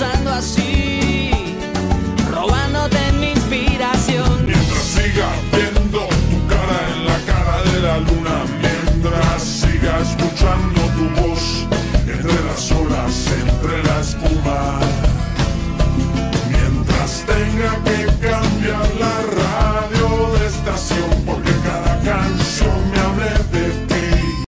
así, robándote mi inspiración. Mientras sigas viendo tu cara en la cara de la luna, mientras sigas escuchando tu voz entre las olas, entre la espuma.